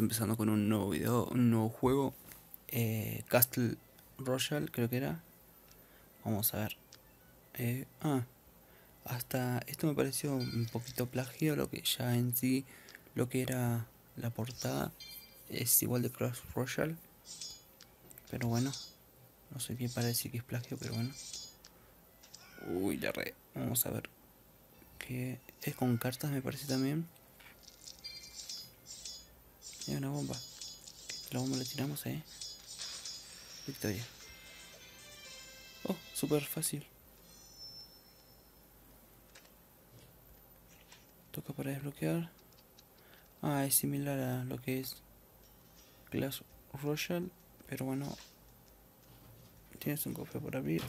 empezando con un nuevo video, un nuevo juego. Eh, Castle Royale, creo que era. Vamos a ver. Eh, ah, hasta esto me pareció un poquito plagio, lo que ya en sí, lo que era la portada es igual de Cross Royale. Pero bueno, no sé qué parece que es plagio, pero bueno. Uy, la re. Vamos a ver. Que es con cartas, me parece también. Una bomba. La bomba la tiramos ahí. Victoria. Oh, súper fácil. Toca para desbloquear. Ah, es similar a lo que es Clash Royale. Pero bueno. Tienes un cofre por abrir.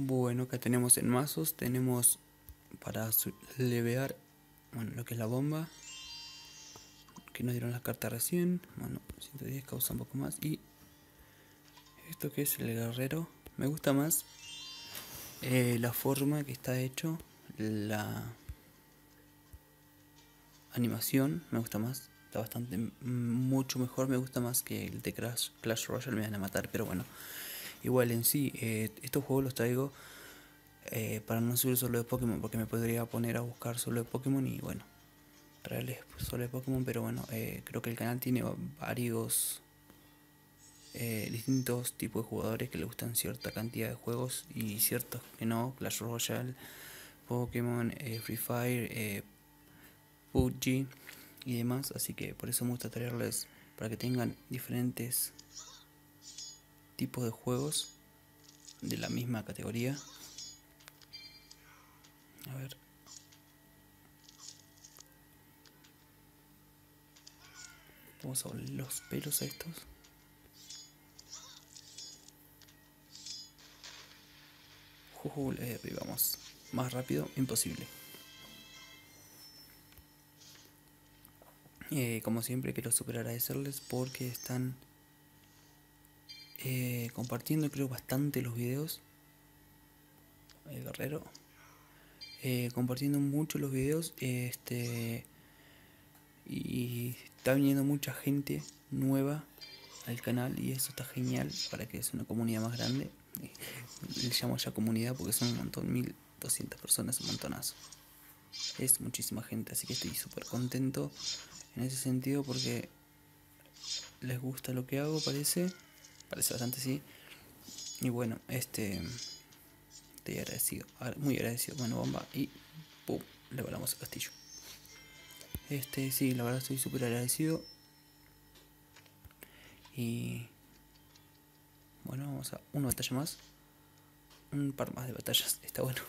Bueno, acá tenemos en mazos, tenemos para levear, bueno, lo que es la bomba, que nos dieron las cartas recién, bueno, 110 causa un poco más, y esto que es el guerrero, me gusta más eh, la forma que está hecho, la animación, me gusta más, está bastante, mucho mejor, me gusta más que el de Crash, Clash Royale, me van a matar, pero bueno. Igual en sí, eh, estos juegos los traigo eh, para no subir solo de Pokémon, porque me podría poner a buscar solo de Pokémon y bueno, traerles solo de Pokémon, pero bueno, eh, creo que el canal tiene varios distintos tipos de jugadores que le gustan cierta cantidad de juegos y ciertos que no, Clash Royale, Pokémon, Free Fire, PUBG y demás, así que por eso me gusta traerles para que tengan diferentes tipos de juegos de la misma categoría. A ver. Vamos a volver los pelos a estos. Eh, vamos. Más rápido, imposible. Eh, como siempre quiero super agradecerles porque están eh, compartiendo creo bastante los videos. El guerrero. Eh, compartiendo mucho los videos. Este. Y está viniendo mucha gente nueva al canal y eso está genial para que sea una comunidad más grande. Le llamo ya comunidad porque son un montón, 1200 personas, un montonazo. Es muchísima gente, así que estoy súper contento en ese sentido porque les gusta lo que hago, parece parece bastante sí. Y bueno, este. Estoy agradecido, muy agradecido. Bueno, bomba y ¡pum! Le volamos el castillo. Este, sí, la verdad estoy súper agradecido. Y. Bueno, vamos a una batalla más. Un par más de batallas, está bueno.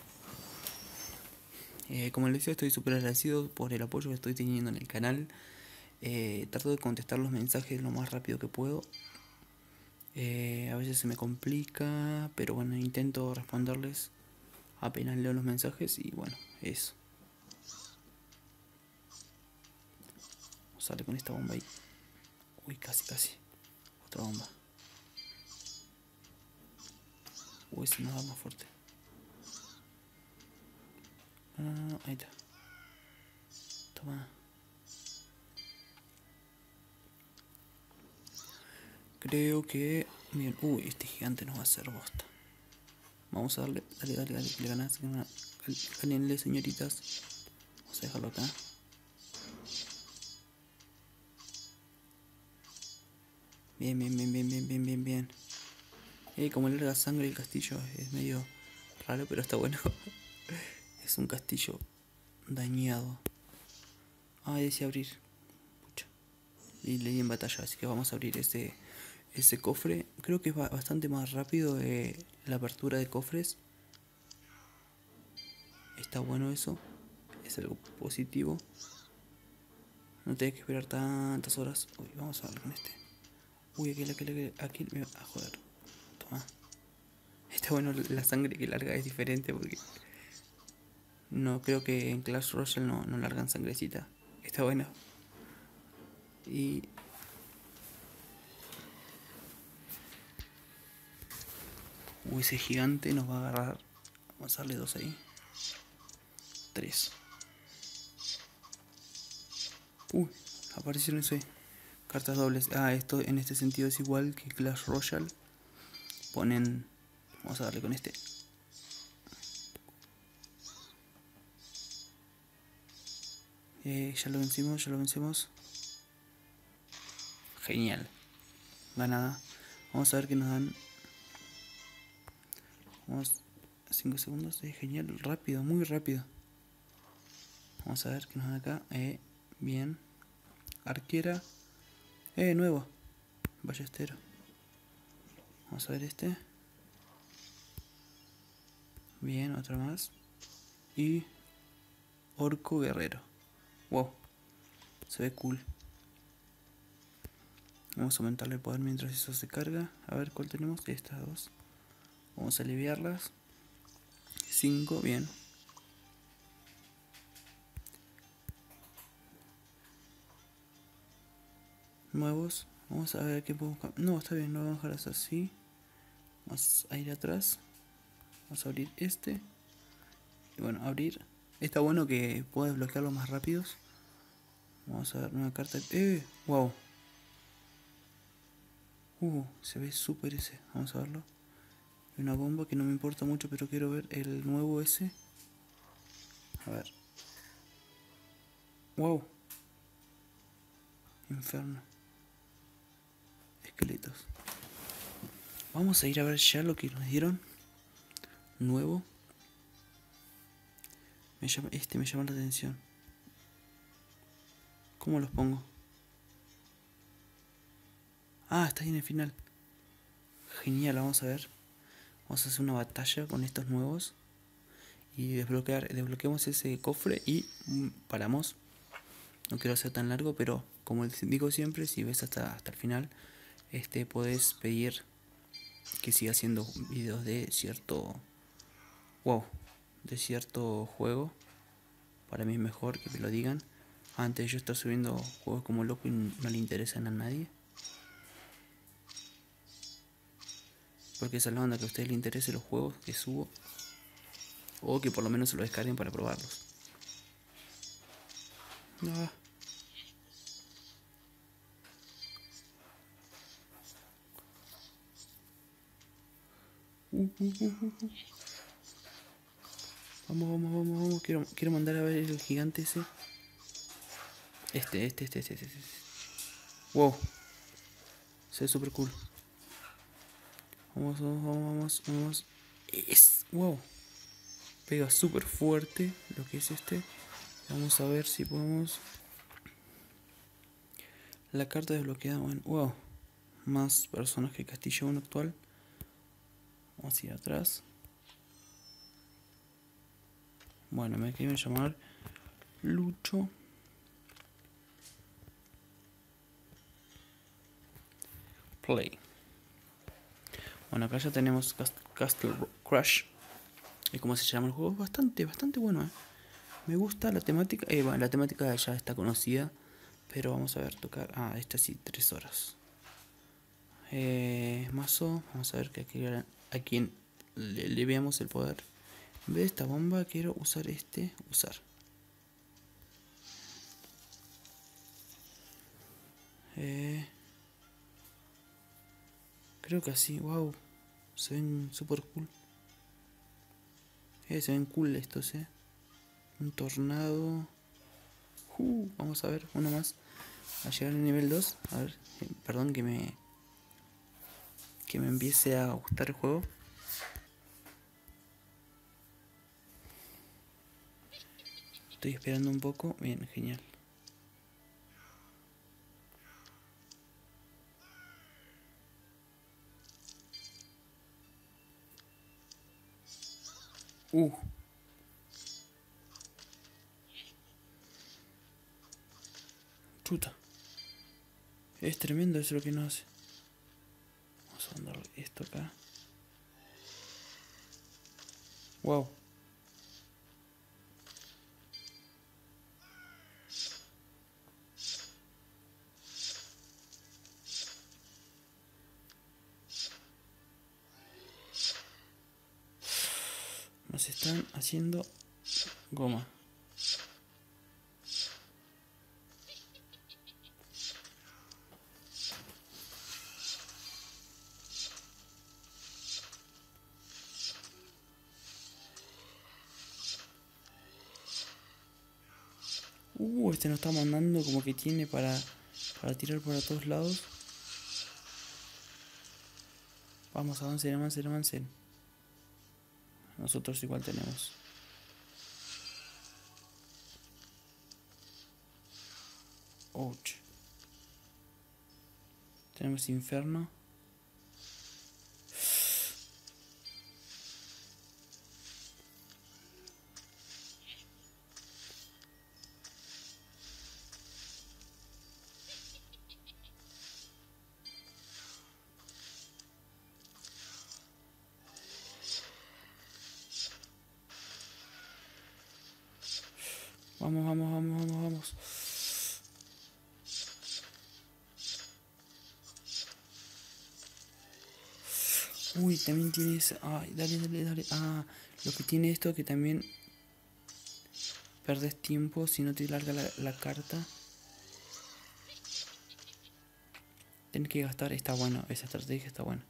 Eh, como les decía, estoy súper agradecido por el apoyo que estoy teniendo en el canal. Eh, trato de contestar los mensajes lo más rápido que puedo. Eh, a veces se me complica, pero bueno, intento responderles apenas leo los mensajes y bueno, eso. Sale con esta bomba ahí. Uy, casi, casi. Otra bomba. Uy, se me más fuerte. No, no, no, ahí está. Toma. Creo que... Uy, este gigante nos va a hacer bosta. Vamos a darle, dale, dale, dale, le ganas, ganenle señoritas. Vamos a dejarlo acá. Bien, bien, bien, bien, bien, bien, bien, bien. Eh, como larga sangre el castillo es medio raro, pero está bueno. es un castillo dañado. Ah, decía abrir. Pucha. Y le di en batalla, así que vamos a abrir este ese cofre. Creo que es bastante más rápido la apertura de cofres. Está bueno eso. Es algo positivo. No tenés que esperar tantas horas. Uy, vamos a ver con este. Uy, aquí, aquí, aquí, aquí me va a joder. Toma. Está bueno la sangre que larga es diferente porque... No, creo que en Clash Royale no, no largan sangrecita. Está bueno. Y Uh, ese gigante nos va a agarrar. Vamos a darle dos ahí. Tres. Uh, aparecieron eso Cartas dobles. Ah, esto en este sentido es igual que Clash Royale. Ponen... Vamos a darle con este. Eh, ya lo vencimos, ya lo vencemos. Genial. Ganada. Vamos a ver qué nos dan. Vamos 5 segundos. Es genial. Rápido, muy rápido. Vamos a ver qué nos dan acá. Eh, bien. Arquera. Eh, nuevo. Ballestero. Vamos a ver este. Bien, otro más. Y Orco Guerrero. Wow. Se ve cool. Vamos a aumentarle el poder mientras eso se carga. A ver cuál tenemos. Estas dos. Vamos a aliviarlas. 5, bien. Nuevos. Vamos a ver qué podemos No, está bien, no vamos a dejar así. Vamos a ir atrás. Vamos a abrir este. Y bueno, abrir. Está bueno que puedes bloquearlo más rápidos. Vamos a ver una carta. ¡Eh! ¡Wow! Uh, se ve súper ese. Vamos a verlo. Una bomba que no me importa mucho, pero quiero ver el nuevo ese. A ver. ¡Wow! Inferno. Esqueletos. Vamos a ir a ver ya lo que nos dieron. Nuevo. Me llama, este me llama la atención. ¿Cómo los pongo? Ah, está ahí en el final. Genial, vamos a ver. Vamos a hacer una batalla con estos nuevos. Y desbloquear, desbloqueamos ese cofre y mm, paramos. No quiero hacer tan largo, pero como digo siempre, si ves hasta, hasta el final, este puedes pedir que siga haciendo videos de cierto wow de cierto juego para mí es mejor que me lo digan antes yo estar subiendo juegos como loco y no le interesan a nadie. Porque esa es la onda que a ustedes les interese los juegos que subo. O que por lo menos se lo descarguen para probarlos. Ah. Vamos, vamos, vamos, vamos. Quiero, quiero mandar a ver el gigante ese. Este, este, este, este, este. este. Wow. Se ve super cool. Vamos, vamos, vamos, vamos. Es, wow. Pega súper fuerte lo que es este. Vamos a ver si podemos. La carta desbloqueada, bueno, wow. Más personaje Castillo 1 actual. Vamos a ir atrás. Bueno, me quieren llamar Lucho. Bueno, acá ya tenemos Castle Crush. Y como se llama el juego, bastante, bastante bueno. ¿eh? Me gusta la temática. Eh, la temática ya está conocida. Pero vamos a ver, tocar. Ah, esta sí, tres horas. Eh, mazo. Vamos a ver que aquí a quien le, le veamos el poder. En vez de esta bomba, quiero usar este. Usar. Eh. Creo que así, wow. Se ven super cool. Eh, se ven cool estos, eh. Un tornado. Uh, vamos a ver, uno más. A llegar al nivel 2. A ver, eh, perdón que me. Que me empiece a gustar el juego. Estoy esperando un poco. Bien, genial. Uh. Chuta. Es tremendo eso lo que nos hace. Vamos a mandar esto acá. Wow. Nos haciendo goma. Uh, este nos está mandando como que tiene para, para tirar para todos lados. Vamos, avancen, avancen, avancen. Nosotros igual tenemos. Ouch. Tenemos inferno. Uy, también tiene esa. Ay, dale, dale, dale. Ah, lo que tiene esto que también perdes tiempo si no te larga la, la carta. Tienes que gastar, está bueno, esa estrategia está buena.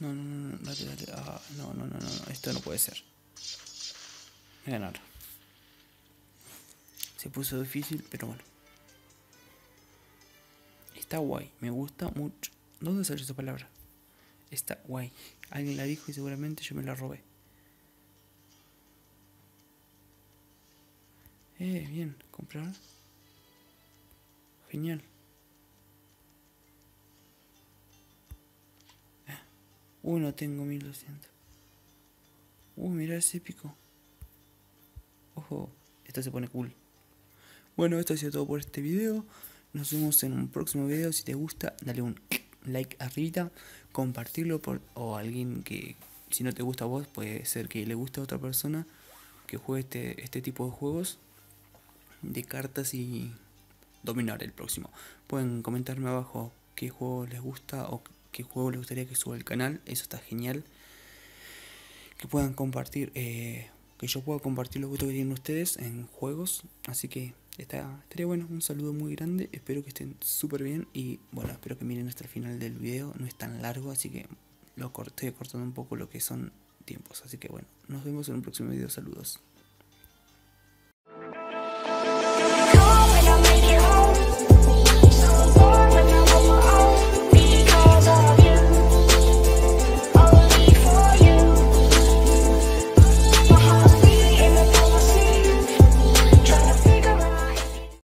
No, no, no, no, dale, dale. Ah, no, no, no, no, no, esto no puede ser. Me ganaron. Se puso difícil, pero bueno. Está guay, me gusta mucho. ¿Dónde salió esa palabra? Está guay. Alguien la dijo y seguramente yo me la robé. Eh, bien, comprar. Genial. Uy, no tengo 1200. Uy, mira ese épico. Ojo, esto se pone cool. Bueno, esto ha sido todo por este video. Nos vemos en un próximo video. Si te gusta, dale un like arriba, compartirlo por, o alguien que, si no te gusta a vos, puede ser que le guste a otra persona que juegue este, este tipo de juegos de cartas y dominar el próximo. Pueden comentarme abajo qué juego les gusta o juego les gustaría que suba al canal. Eso está genial. Que puedan compartir, eh, que yo pueda compartir los gustos que tienen ustedes en juegos. Así que estaría bueno. Un saludo muy grande. Espero que estén súper bien. Y bueno, espero que miren hasta el final del video. No es tan largo, así que lo corté cortando un poco lo que son tiempos. Así que bueno, nos vemos en un próximo video. Saludos.